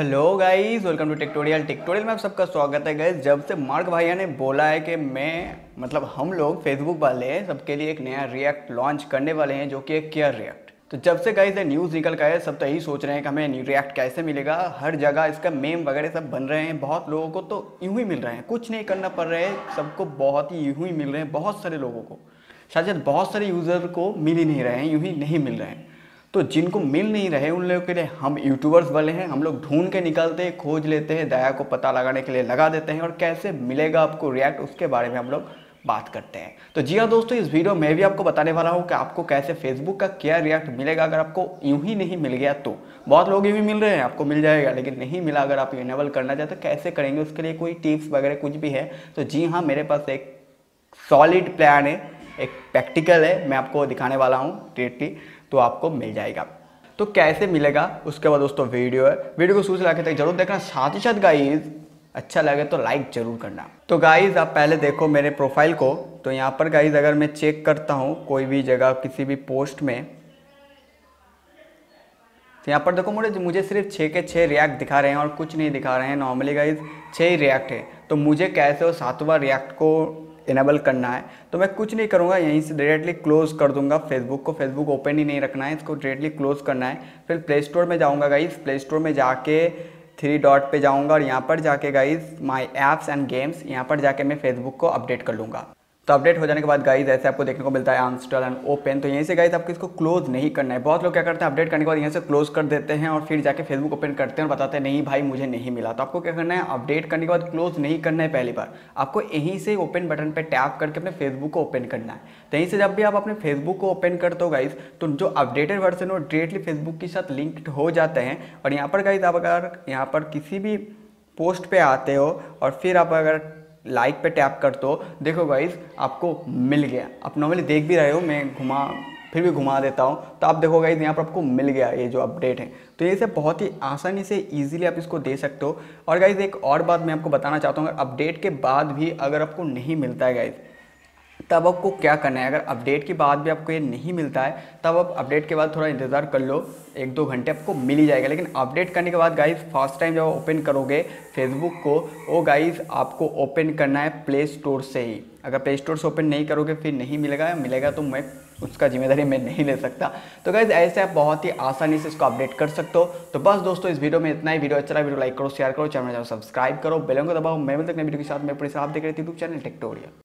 Hello guys, welcome to Techtorial. Techtorial में आप सबका स्वागत है गाइस। जब से मार्क भैया ने बोला है कि मैं मतलब हम लोग फेसबुक वाले सबके लिए एक नया रिएक्ट लॉन्च करने वाले हैं, जो कि एक केयर रिएक्ट तो जब से गाइस ये न्यूज़ निकल का है, सब तो यही सोच रहे हैं कि हमें न्यू रिएक्ट कैसे मिलेगा। हर जगह इसका मेम वगैरह सब बन रहे हैं, बहुत लोगों को तो यूँ ही मिल रहे हैं। कुछ नहीं करना पड़ रहा है, सबको बहुत ही यूँ ही मिल रहे हैं, बहुत सारे लोगों को। शायद बहुत सारे यूज़र को मिल ही नहीं रहे हैं, यूँ ही नहीं मिल रहे हैं। तो जिनको मिल नहीं रहे उन लोगों के लिए हम यूट्यूबर्स वाले हैं, हम लोग ढूंढ के निकालते हैं, खोज लेते हैं, दया को पता लगाने के लिए लगा देते हैं और कैसे मिलेगा आपको रिएक्ट उसके बारे में हम लोग बात करते हैं। तो जी हाँ दोस्तों, इस वीडियो में भी आपको बताने वाला हूँ कि आपको कैसे फेसबुक का क्या रिएक्ट मिलेगा अगर आपको यूँ ही नहीं मिल गया तो। बहुत लोग यूँ ही मिल रहे हैं, आपको मिल जाएगा, लेकिन नहीं मिला अगर आप इनेबल करना चाहते तो कैसे करेंगे, उसके लिए कोई टिप्स वगैरह कुछ भी है। तो जी हाँ मेरे पास एक सॉलिड प्लान है। एक प्रैक्टिकल है, मैं आपको दिखाने वाला हूँ डायरेक्टली तो आपको मिल जाएगा। तो कैसे मिलेगा? उसके बाद दोस्तों वीडियो है। वीडियो को सूच लाके तक ज़रूर देखना। साथ ही साथ गाइज़ अच्छा लगे तो लाइक ज़रूर करना। तो गाइज़ आप पहले देखो मेरे प्रोफ़ाइल को। तो यहाँ पर गाइज़ अगर मैं चेक करता हूँ कोई भी जगह, किसी भी पोस्ट में तो यहाँ पर देखो मुझे मुझे सिर्फ़ छः के छः रिएक्ट दिखा रहे हैं और कुछ नहीं दिखा रहे हैं। नॉर्मली गाइज़ छः ही रिएक्ट है। तो मुझे कैसे वो सातवां रिएक्ट को इनेबल करना है तो मैं कुछ नहीं करूँगा, यहीं से डायरेक्टली क्लोज कर दूँगा फेसबुक को। फेसबुक ओपन ही नहीं रखना है, इसको डायरेक्टली क्लोज करना है। फिर प्ले स्टोर में जाऊँगा गाइज़ प्ले स्टोर में जाके थ्री डॉट पे जाऊँगा और यहाँ पर जाके guys my apps and games यहाँ पर जाके मैं फेसबुक को अपडेट कर लूँगा। तो अपडेट हो जाने के बाद गाइज़ ऐसे आपको देखने को मिलता है अनस्टॉल एंड ओपन तो यहीं से गाइज़ आपको इसको क्लोज नहीं करना है। बहुत लोग क्या करते हैं अपडेट करने के बाद यहाँ से क्लोज कर देते हैं और फिर जाके फेसबुक ओपन करते हैं और बताते हैं, नहीं भाई, मुझे नहीं मिला। तो आपको क्या करना है अपडेट करने के बाद क्लोज नहीं करना है पहली बार। आपको यहीं से ओपन बटन पर टैप करके अपने फेसबुक को ओपन करना है। तो यहीं से जब भी आप अपने फेसबुक को ओपन करते हो गाइज़ तो जो अपडेटेड वर्जन हो डायरेक्टली फेसबुक के साथ लिंक्ड हो जाते हैं। और यहाँ पर गाइज़ आप अगर, यहाँ पर किसी भी पोस्ट पे आते हो और फिर आप अगर लाइक पे टैप कर दो देखो गाइज़ आपको मिल गया। आप नॉर्मली देख भी रहे हो, मैं घुमा, फिर भी घुमा देता हूँ। तो आप देखो गाइज़ यहाँ पर आपको मिल गया ये जो अपडेट है। तो ये से बहुत ही आसानी से इजीली आप इसको दे सकते हो। और गाइज़ एक और बात मैं आपको बताना चाहता हूँ, अगर अपडेट के बाद भी अगर आपको नहीं मिलता है गाइज़ तब आपको क्या करना है? अगर अपडेट के बाद भी आपको ये नहीं मिलता है, तब आप अपडेट के बाद थोड़ा इंतज़ार कर लो। एक दो घंटे आपको मिल ही जाएगा। लेकिन अपडेट करने के बाद गाइस फ़र्स्ट टाइम जब ओपन करोगे फेसबुक को वो गाइस आपको ओपन करना है प्ले स्टोर से ही। अगर प्ले स्टोर से ओपन नहीं करोगे, फिर नहीं मिलेगा। मिलेगा तो मैं उसका ज़िम्मेदारी मैं नहीं ले सकता। तो गाइज़ ऐसे आप बहुत ही आसानी से इसको अपडेट कर सकते हो। तो बस दोस्तों, इस वीडियो में इतना ही। वीडियो अच्छा वीडियो लाइक करो शेयर करो, चैनल सब्सक्राइब करो, बेलों को दबाओ। मैं मिलते वीडियो के साथ। मैं पूरे साथ देख रहे यूट्यूब चैनल टेक्टोरिया